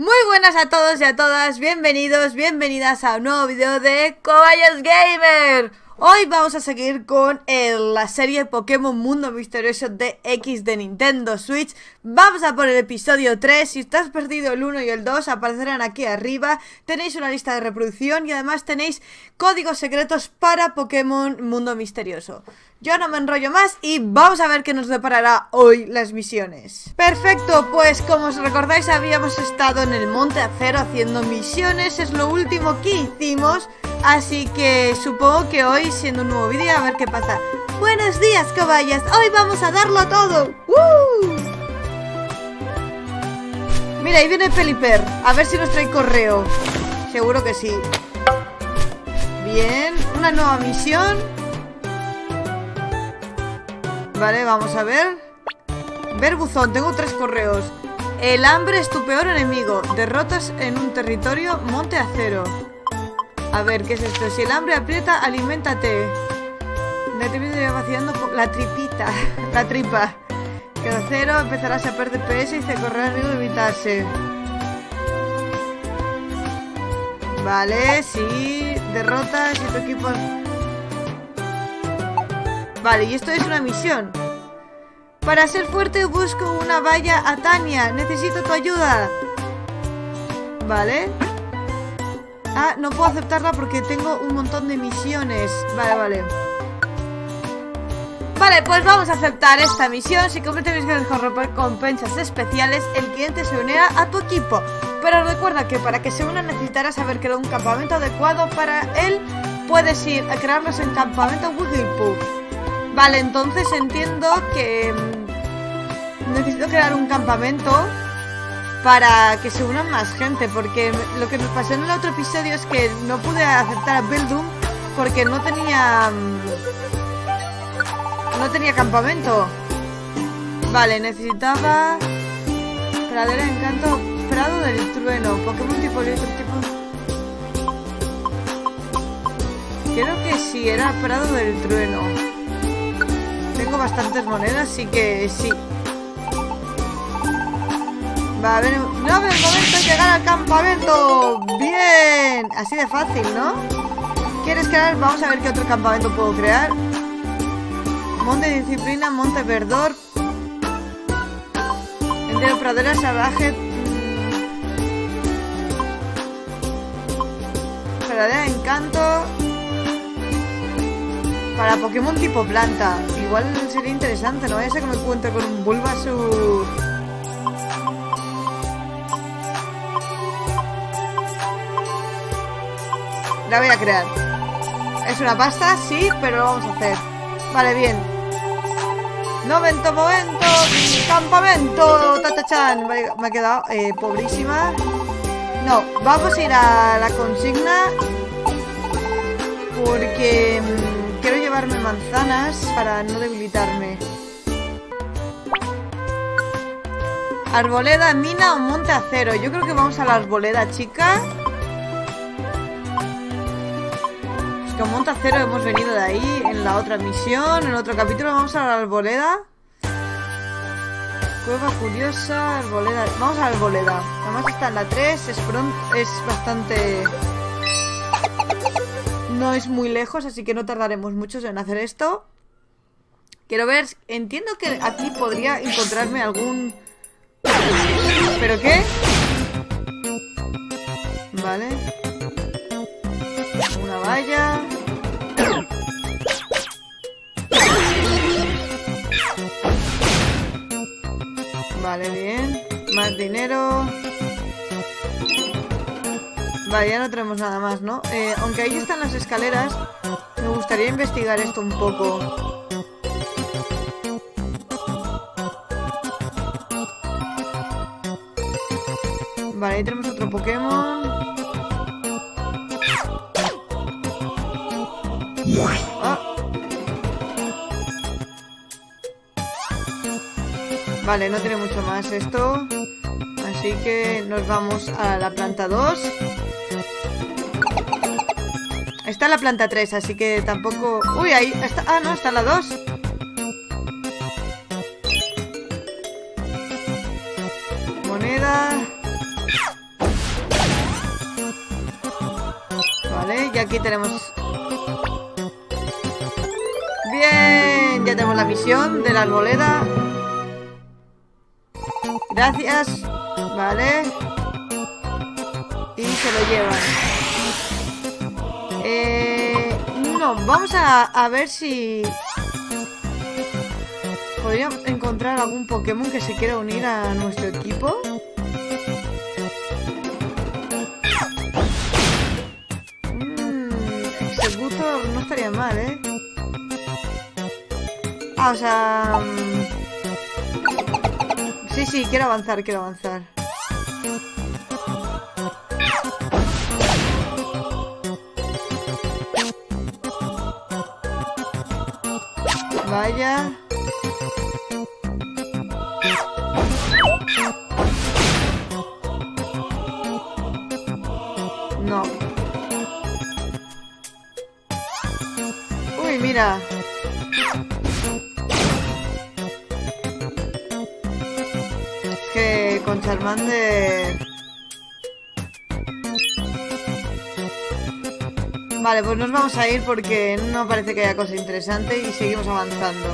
Muy buenas a todos y a todas, bienvenidos, bienvenidas a un nuevo video de Cobayas Gamer. Hoy vamos a seguir con la serie Pokémon Mundo Misterioso de X de Nintendo Switch Vamos a por el episodio 3, si estás perdido el 1 y el 2 aparecerán aquí arriba. Tenéis una lista de reproducción y además tenéis códigos secretos para Pokémon Mundo Misterioso. Yo no me enrollo más y vamos a ver qué nos deparará hoy las misiones. Perfecto, pues como os recordáis habíamos estado en el Monte Acero haciendo misiones. Es lo último que hicimos. Así que supongo que hoy siendo un nuevo vídeo a ver qué pasa. Buenos días caballas, hoy vamos a darlo todo Mira, ahí viene Feliper A ver si nos trae correo. Seguro que sí. Bien, una nueva misión. Vale, vamos a ver. Ver buzón, tengo tres correos. El hambre es tu peor enemigo. Derrotas en un territorio monte acero A ver, ¿qué es esto? Si el hambre aprieta, aliméntate. La vaciando la tripita La tripa Cada cero empezarás a perder PS y se correrá el enemigo evitarse Vale, sí Derrotas y tu equipo Vale, y esto es una misión. Para ser fuerte busco una valla a Tania. Necesito tu ayuda. Vale. Ah, no puedo aceptarla porque tengo un montón de misiones. Vale, vale. Vale, pues vamos a aceptar esta misión. Si completas misiones con recompensas especiales, el cliente se unirá a tu equipo. Pero recuerda que para que se una necesitarás haber creado un campamento adecuado para él. Puedes ir a crearlos en campamento Wigglypuff. Vale, entonces entiendo que mm, necesito crear un campamento para que se unan más gente, porque lo que nos pasó en el otro episodio es que no pude aceptar a Bildum porque no tenía... No tenía campamento. Vale, necesitaba... Pradera de encanto, Prado del trueno, Pokémon tipo tipo... Creo que sí, era Prado del trueno tengo bastantes monedas, así que sí. Va a haber, no haber momento de llegar al campamento. Bien, así de fácil, ¿no? ¿Quieres crear? Vamos a ver qué otro campamento puedo crear. Monte Disciplina, Monte Verdor. Entero Pradera Salvaje. Pradera Encanto. Para Pokémon tipo planta. Igual sería interesante, no ser que me encuentre con un Bulbasaur. La voy a crear. Es una pasta, sí, pero lo vamos a hacer. Vale, bien. Novento momento, campamento, tatachan. Me ha quedado eh, pobrísima. No, vamos a ir a la consigna porque mm, Quiero llevarme manzanas para no debilitarme. Arboleda, mina o monte acero. Yo creo que vamos a la arboleda, chica. Con monte acero hemos venido de ahí en la otra misión. En otro capítulo vamos a la arboleda. Cueva curiosa, arboleda. Vamos a la arboleda. Además está en la 3, es, es bastante no es muy lejos, así que no tardaremos mucho en hacer esto. Quiero ver, entiendo que aquí podría encontrarme algún... ¿Pero qué? Vale. Una valla. Vale, bien. Más dinero. Vale, ya no tenemos nada más, ¿no? Eh, aunque ahí están las escaleras, me gustaría investigar esto un poco. Vale, ahí tenemos otro Pokémon. Vale, no tiene mucho más esto. Así que nos vamos a la planta 2. Está en la planta 3, así que tampoco... ¡Uy, ahí! Está... Ah, no, está en la 2. Moneda. Vale, y aquí tenemos... ¡Bien! Ya tenemos la misión de la arboleda. Gracias. Vale. Y se lo llevan. Eh, no, vamos a, a ver si... Podría encontrar algún Pokémon que se quiera unir a nuestro equipo. Mmm, Executor no estaría mal, ¿eh? Ah, o sea... Sí, sí, quiero avanzar, quiero avanzar. Vaya. No. Uy, mira. Charmander... Vale, pues nos vamos a ir porque no parece que haya cosa interesante y seguimos avanzando.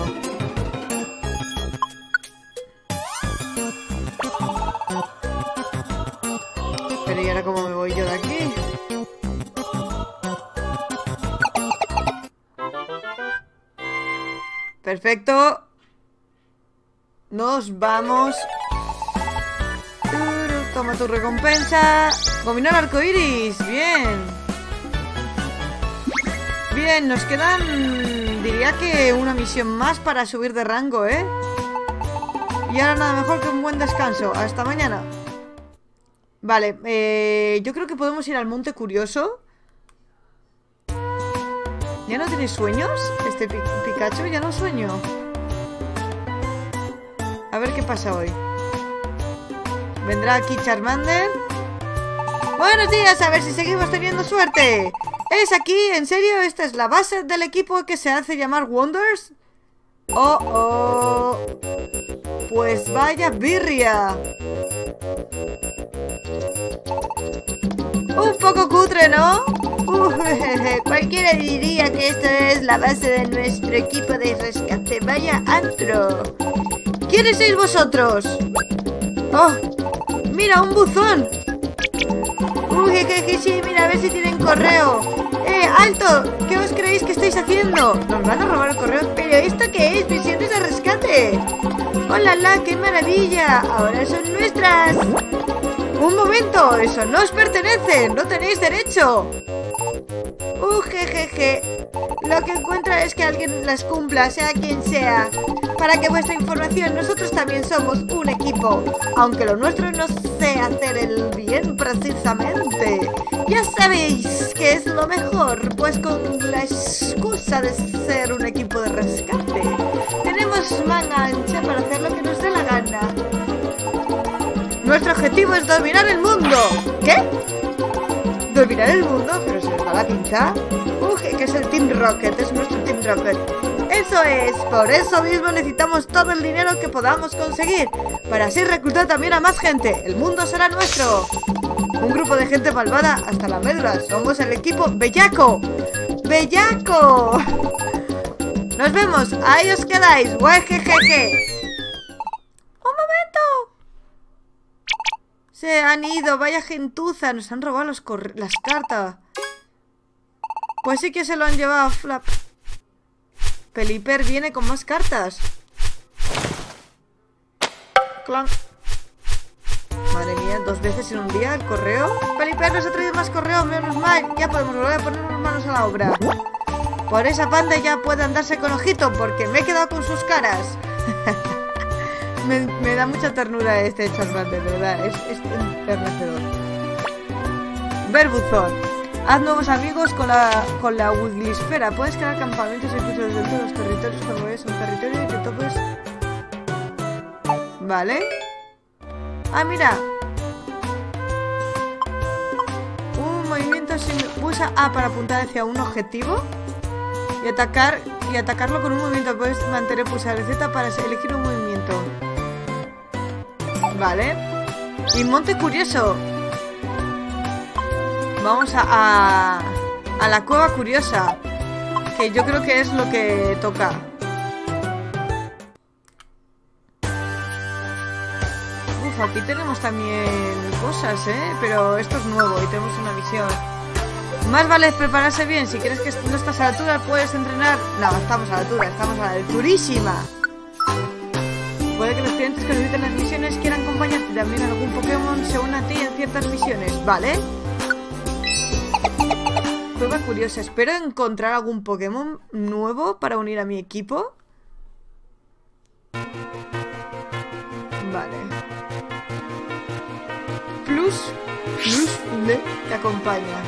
Pero ¿y ahora cómo me voy yo de aquí? Perfecto. Nos vamos. Toma tu recompensa. Dominar arcoiris. Bien. Bien, nos quedan, diría que una misión más para subir de rango, ¿eh? Y ahora nada mejor que un buen descanso. Hasta mañana. Vale, eh, yo creo que podemos ir al Monte Curioso. ¿Ya no tiene sueños? Este Pi- Pikachu ya no sueño. A ver qué pasa hoy. Vendrá aquí Charmander. Buenos días, a ver si seguimos teniendo suerte. ¿Es aquí? ¿En serio? ¿Esta es la base del equipo que se hace llamar Wonders? Oh, oh. Pues vaya birria. Un poco cutre, ¿no? Cualquiera diría que esto es la base de nuestro equipo de rescate. Vaya antro. ¿Quiénes sois vosotros? Oh, mira, un buzón. Uy, jejeje, mira, a ver si tienen correo. ¡Eh, alto! ¿Qué os creéis que estáis haciendo? Nos van a robar el correo. ¿Pero esto qué es? Misiones de rescate. ¡Hola, la! ¡Qué maravilla! Ahora son nuestras. Un momento, eso no os pertenece. No tenéis derecho. Uh, jejeje. Lo que encuentra es que alguien las cumpla, sea quien sea. Para que vuestra información, nosotros también somos un equipo. Aunque lo nuestro no sea hacer el bien precisamente. Ya sabéis que es lo mejor, pues con la excusa de ser un equipo de rescate, tenemos manga ancha para hacer lo que objetivo es dominar el mundo. ¿Qué? ¿Dominar el mundo? Pero se va la pinza. Uy, que es el Team Rocket, es nuestro Team Rocket. Eso es, por eso mismo necesitamos todo el dinero que podamos conseguir, para así reclutar también a más gente. El mundo será nuestro. Un grupo de gente malvada hasta la médula. Somos el equipo Bellaco. ¡Bellaco! Nos vemos, ahí os quedáis. ¡Un momento! Se han ido, vaya gentuza, nos han robado las cartas. Pues sí que se lo han llevado, Flap. Peliper viene con más cartas. Clan. Madre mía, dos veces en un día el correo. Peliper nos ha traído más correo, menos mal. Ya podemos volver a ponernos manos a la obra. Por esa panda ya puede andarse con ojito, porque me he quedado con sus caras. me, da mucha ternura este Charmander, de verdad. Es, es enternecedor. Verbuzón. Haz nuevos amigos con la, con la Wiglisfera. Puedes crear campamentos incluso desde dentro de los territorios cuando vayas a un territorio y te topes. Vale. Ah, mira. Un movimiento sin pulsa A para apuntar hacia un objetivo y atacar y atacarlo con un movimiento. Puedes mantener pulsar Z para elegir un movimiento. Vale. Y monte curioso. Vamos a, a, la cueva curiosa. Que yo creo que es lo que toca. Uf, aquí tenemos también cosas, ¿eh? Pero esto es nuevo y tenemos una visión. Más vale prepararse bien. Si crees que no estás a la altura, puedes entrenar. No, estamos a la altura, estamos a la alturísima. Puede que los clientes que visiten las misiones quieran acompañarte también algún Pokémon se una a ti en ciertas misiones, ¿vale? Prueba curiosa. Espero encontrar algún Pokémon nuevo para unir a mi equipo. Vale. Plus, plus, le, te acompaña.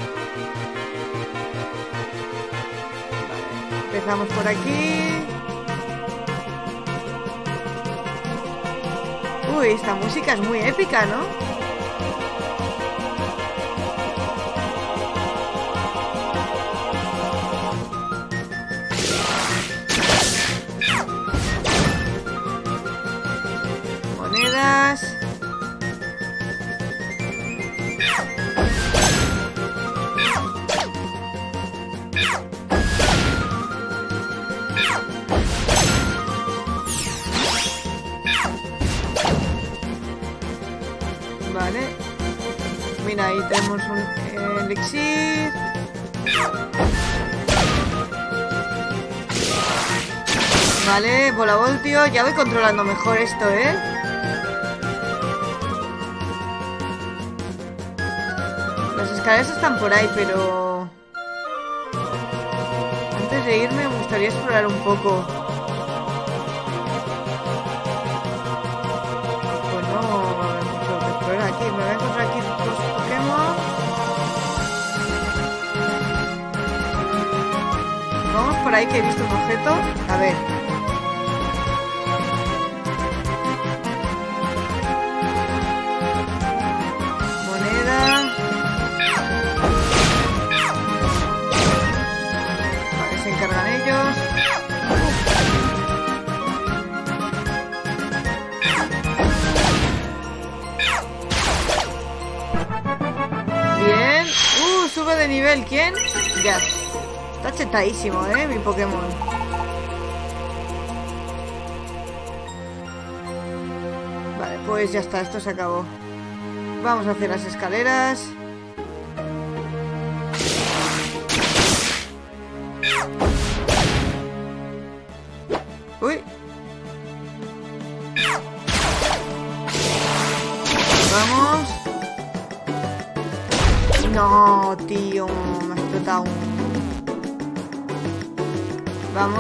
Vale. Empezamos por aquí. Esta música es muy épica, ¿no? Monedas. Mira, ahí tenemos un elixir. Vale, bola voltio. Ya voy controlando mejor esto, ¿eh? Las escaleras están por ahí, pero... Antes de irme me gustaría explorar un poco. Por ahí que he visto un objeto. A ver. Moneda. Vale, se encargan ellos. Bien. Uh, sube de nivel. ¿Quién? Gas. Chetadísimo, eh, mi Pokémon. Vale, pues ya está, esto se acabó. Vamos a hacer las escaleras.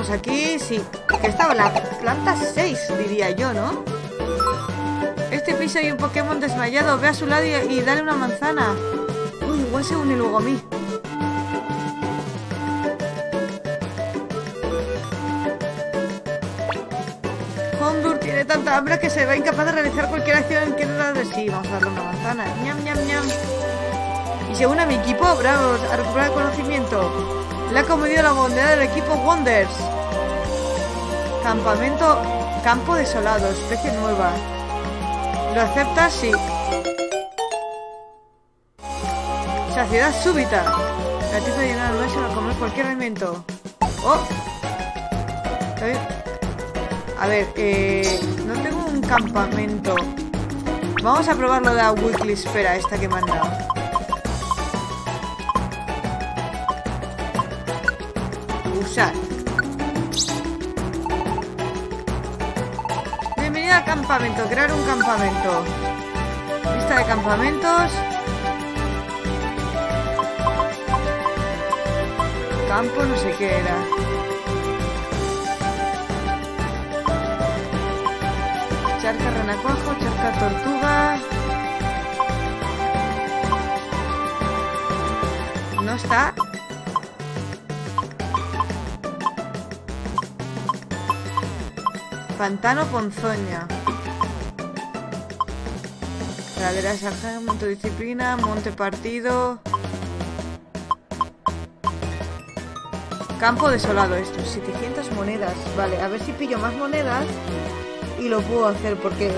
Vamos aquí, sí. Que estaba la planta 6, diría yo, ¿no? Este piso hay un Pokémon desmayado. Ve a su lado y, dale una manzana. Uy, igual se une luego a mí. Hondur tiene tanta hambre que se va incapaz de realizar cualquier acción que no de sí. Vamos a darle una manzana. Ñam, ñam, ñam. Y se une a mi equipo, bravos, a recuperar conocimiento. Le ha comedido la bondad del equipo Wonders. Campamento, campo desolado, especie nueva. ¿Lo aceptas? Sí. Saciedad súbita. La tipa de llenar al a comer cualquier alimento. ¡Oh! A ver, eh, no tengo un campamento. Vamos a probar lo de la Weekly Esfera, esta que me han dado. Usar. Campamento. Crear un campamento. Lista de campamentos. Campo no sé qué era. Charca renacuajo, charca tortuga. No está. Pantano Ponzoña. Pradera Sargento, Monte Disciplina, Monte Partido. Campo desolado esto, 700 monedas. Vale, a ver si pillo más monedas y lo puedo hacer porque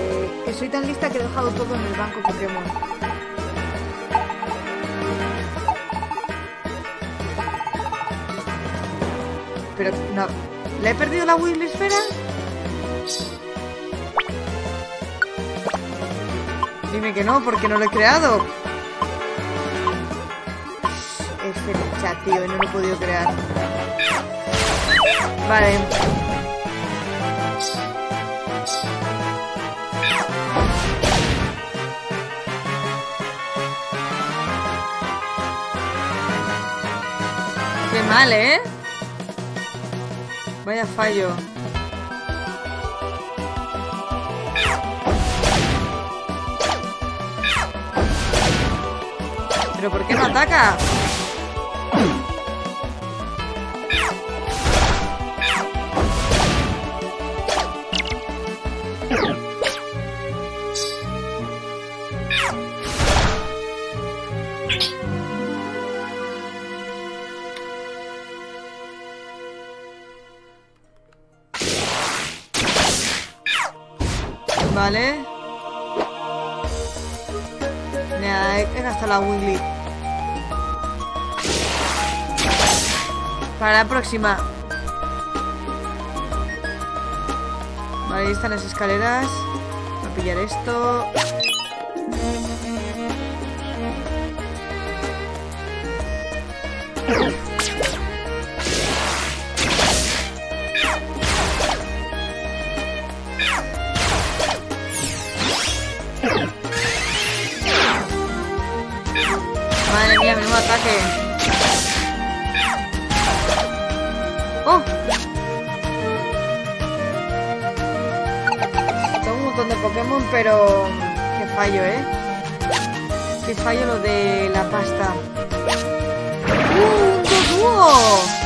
soy tan lista que he dejado todo en el banco Pokémon. pero no. ¿Le he perdido la Wiggly esfera? Dime que no, porque no lo he creado. Es fecha, tío, y no lo he podido crear. Vale. Qué mal, ¿eh? Vaya fallo. ¿Pero la próxima. Vale, ahí están las escaleras. Voy a pillar esto. Madre mía, menudo ataque. ¡Oh! Tengo un montón de Pokémon, pero... Qué fallo, ¿eh? Qué fallo lo de la pasta. ¡Uh! ¡Un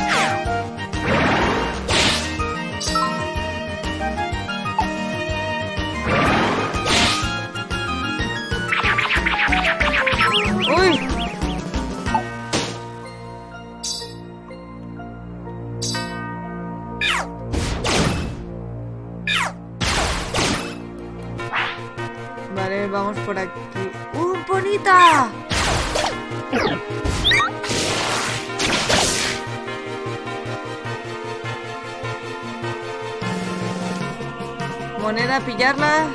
pillarla.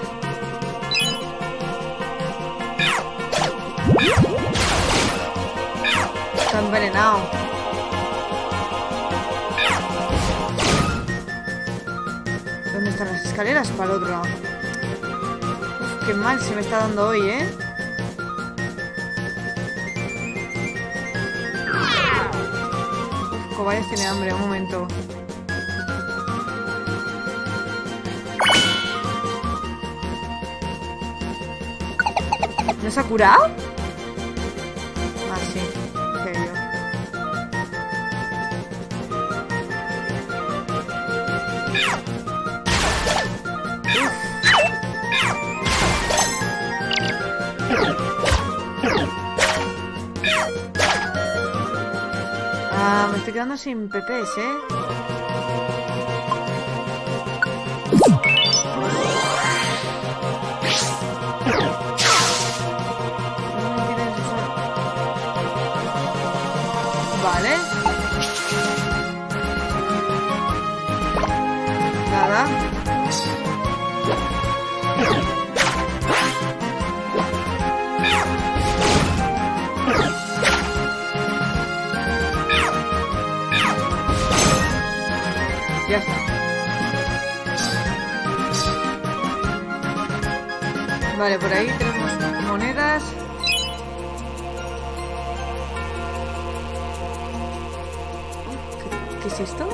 Está envenenado. ¿Dónde están las escaleras? Para el otro lado. Uf, qué mal se me está dando hoy, ¿eh? Uf, Cobayas tiene hambre, un momento. ¿No se ha curado? Ah, sí. Yo. Ah, me estoy quedando sin PPs, ¿eh? Vale, por ahí tenemos monedas. ¿Qué, es esto?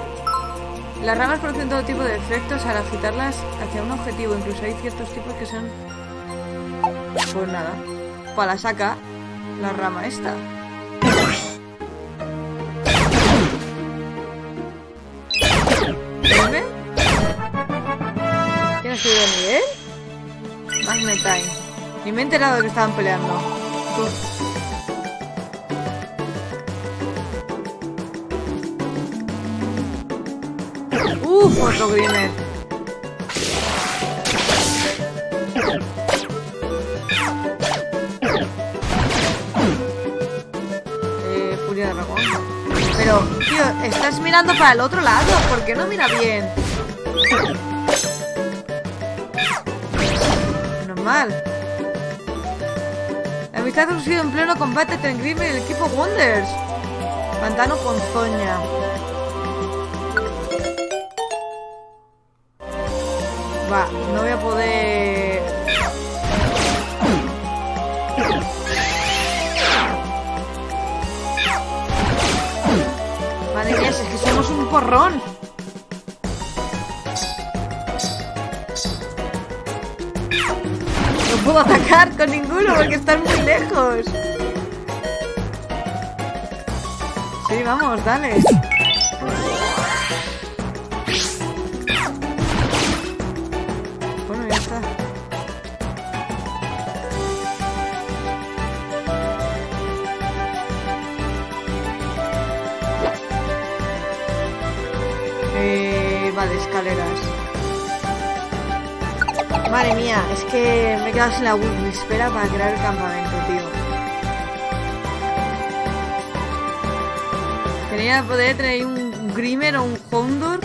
Las ramas producen todo tipo de efectos al agitarlas hacia un objetivo. Incluso hay ciertos tipos que son... Pues nada. Para saca la rama esta. Me he enterado de que estaban peleando. Tú. Uf, otro Grimer. Eh, Furia de dragón. Pero, tío, estás mirando para el otro lado. ¿Por qué no mira bien? Normal. Amistad surgido en pleno combate entre el Grim y el equipo Wonders. Pantano Ponzoña. Va, lejos. Sí, vamos, dale. Bueno, ya está. Eh, vale, escaleras. Madre mía, es que me he quedado sin la Wii espera para crear el campamento, tío. Tenía poder traer un Grimmer o un Houndor.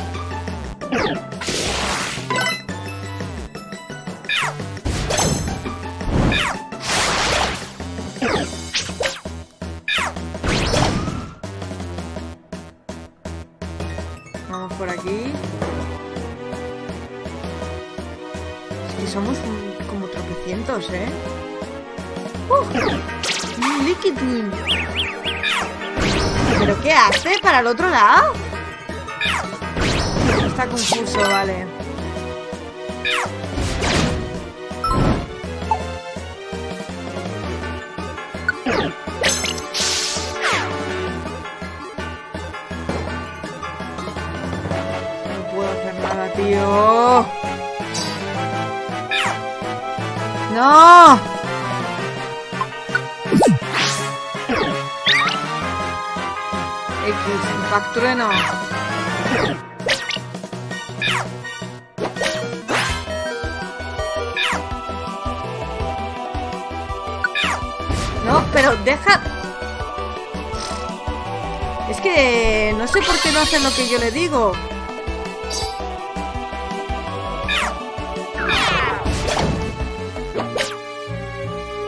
¿Pero qué hace? ¿Para el otro lado? Está confuso, vale. No puedo hacer nada, tío. ¡No! X, Impact Trueno. No, pero deja... Es que no sé por qué no hace lo que yo le digo.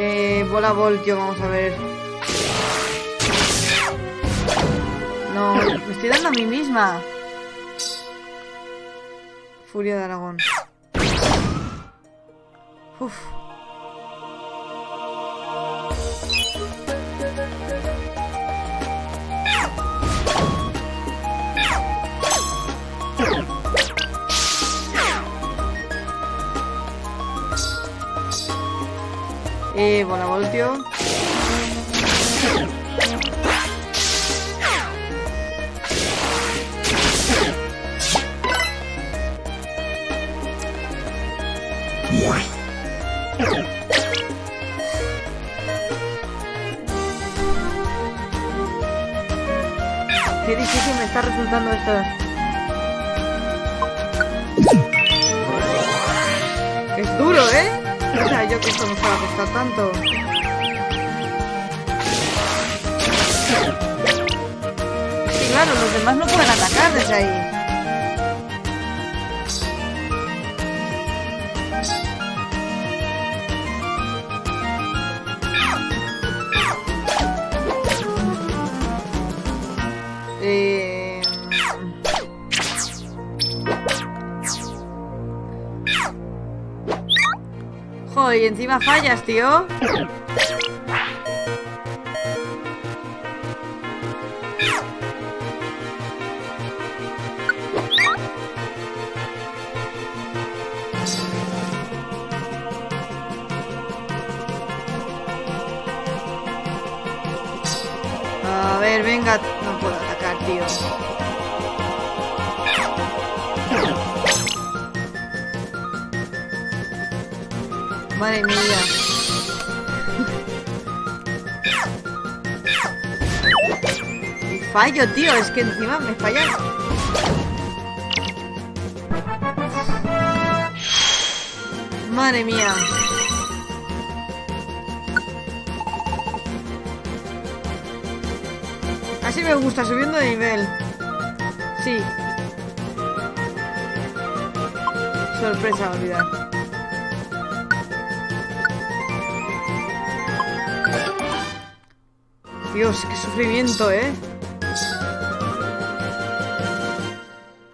Eh, bola voltio, vamos a ver. Estoy dando a mí misma. Furia de Aragón. Uf. Eh, bola voltio. Qué difícil me está resultando esto. Es duro, ¿eh? O sea, yo que esto no fuera a costar tanto. Sí, claro, los demás no pueden atacar desde ahí. Y encima fallas, tío. A ver, venga. No puedo atacar, tío. Madre mía. Fallo, tío. Es que encima me falla. Madre mía. Así me gusta, subiendo de nivel. Sí. Sorpresa, olvidar. Dios, qué sufrimiento, ¿eh?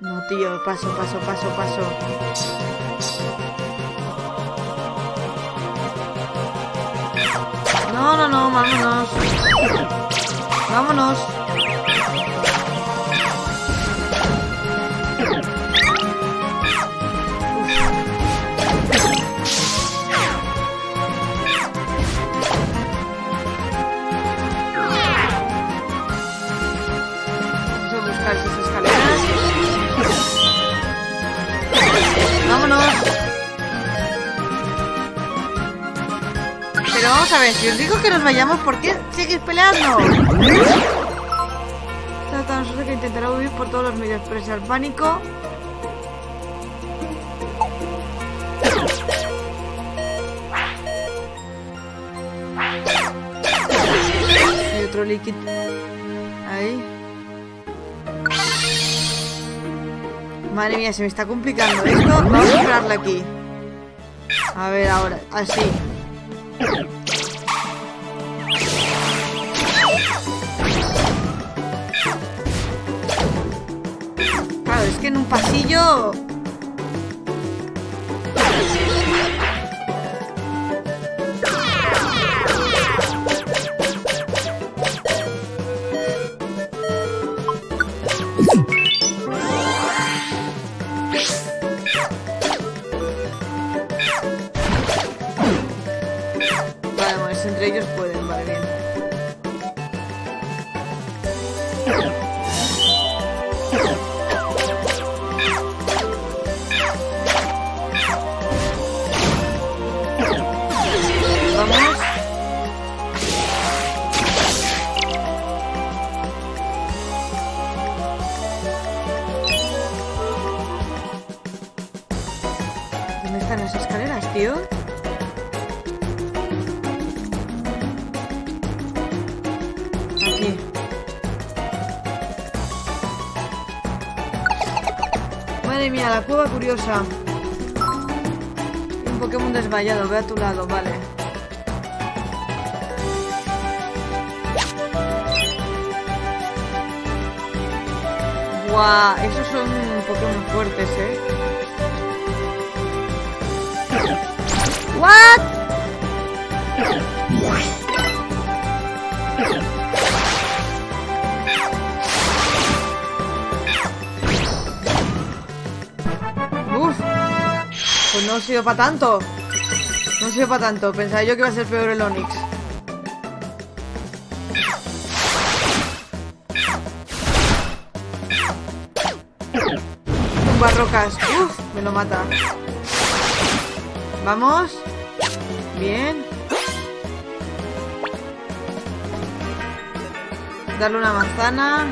No, tío, paso, paso, paso, paso. No, no, no, vámonos. Vámonos. Pero vamos a ver, si os digo que nos vayamos, ¿por qué seguís peleando? Está tan que intentará huir por todos los medios, presa al pánico. Hay otro líquido. Ahí. Madre mía, se me está complicando esto. Vamos a esperarla aquí. A ver, ahora. Así. Claro, es que en un pasillo... escaleras, tío? Aquí. Madre mía, la cueva curiosa. Un Pokémon desmayado, ve a tu lado, vale. Guau, esos son Pokémon fuertes, eh. What? Uf. Pues no ha sido para tanto. No ha sido para tanto. Pensaba yo que iba a ser peor el Onix. Tumba rocas. Uf, me lo mata. Vamos. Bien. Darle una manzana.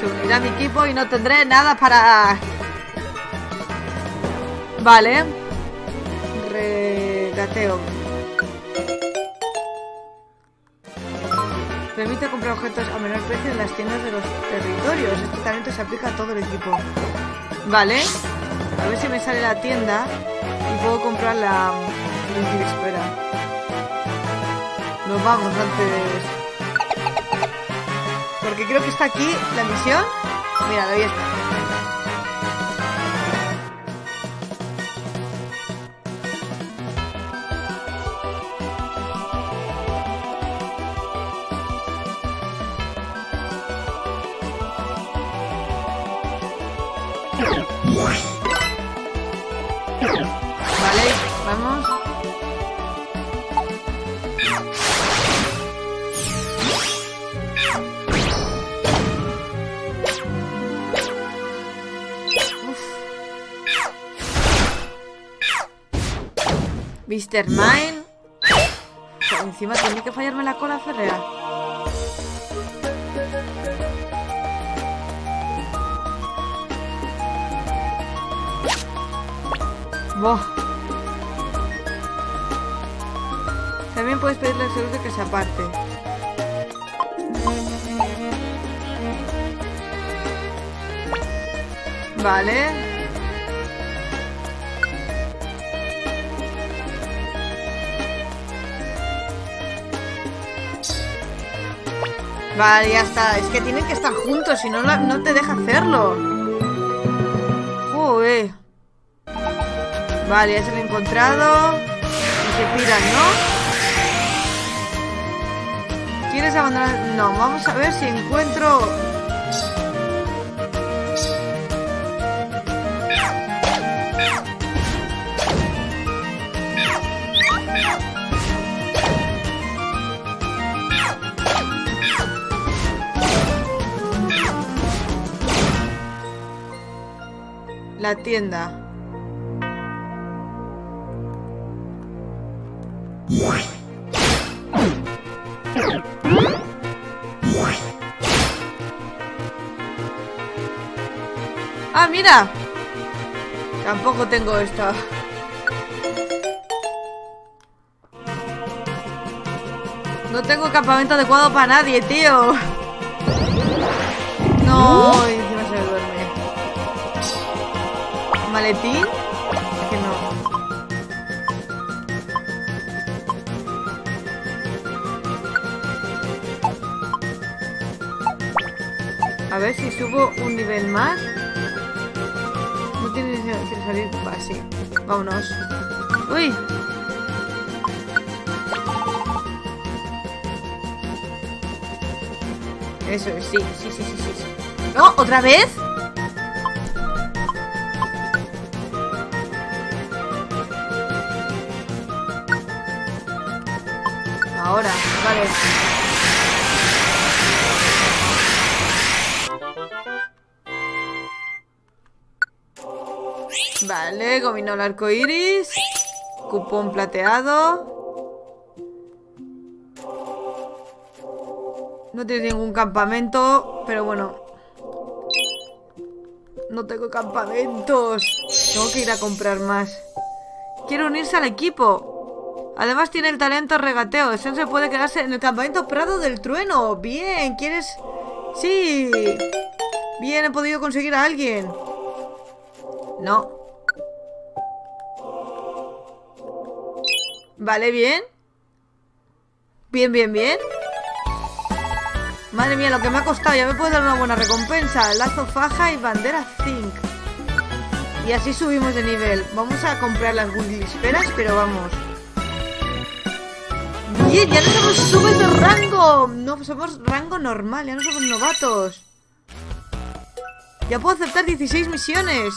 Se unirá a mi equipo y no tendré nada para... Vale. Regateo. Permite comprar objetos a menor precio en las tiendas de los territorios. Este talento se aplica a todo el equipo. Vale. A ver si me sale la tienda y puedo comprar la... Espera. Nos vamos antes... Porque creo que está aquí la misión. Mira, ahí está. Mr. Mine. Encima tenía que fallarme la cola férrea. Boh. También puedes pedirle al seguro que se aparte. Vale. Vale, ya está. Es que tienen que estar juntos, si no, no te deja hacerlo. Joder. Vale, ya se lo he encontrado. Y se piran, ¿no? ¿Quieres abandonar? No, vamos a ver si encuentro... La tienda. ¡Ah, mira! Tampoco tengo esta. No tengo campamento adecuado para nadie, tío. No, ¿Maletín? que no. A ver si subo un nivel más. No tiene que salir. Va, sí. Vámonos. ¡Uy! Eso es, sí, sí, sí, sí, sí. ¡No! ¿Otra vez? Vale. Vale, gominola arco iris. Cupón plateado. No tiene ningún campamento, pero bueno. No tengo campamentos. Tengo que ir a comprar más. Quiero unirse al equipo. Además tiene el talento regateo. Eso se puede quedarse en el campamento Prado del Trueno. Bien, ¿quieres...? Sí. Bien, he podido conseguir a alguien. No. Vale, bien. Bien, bien, bien. Madre mía, lo que me ha costado. Ya me puede dar una buena recompensa. Lazo faja y bandera zinc. Y así subimos de nivel. Vamos a comprar las esferas, pero vamos. Bien, ya no somos subes de rango. No, somos rango normal. Ya no somos novatos. Ya puedo aceptar 16 misiones.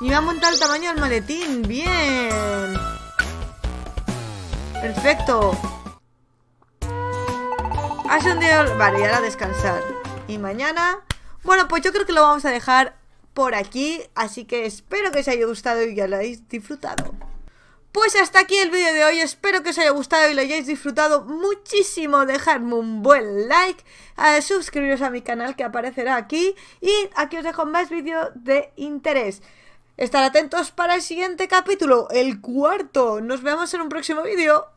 Y me ha montado el tamaño del maletín. Bien. Perfecto. Día... Vale, y ahora descansar. Y mañana... Bueno, pues yo creo que lo vamos a dejar por aquí. Así que espero que os haya gustado y que lo hayáis disfrutado. Pues hasta aquí el vídeo de hoy, espero que os haya gustado y lo hayáis disfrutado muchísimo, dejadme un buen like, suscribiros a mi canal que aparecerá aquí y aquí os dejo más vídeos de interés. Estar atentos para el siguiente capítulo, el cuarto. Nos vemos en un próximo vídeo.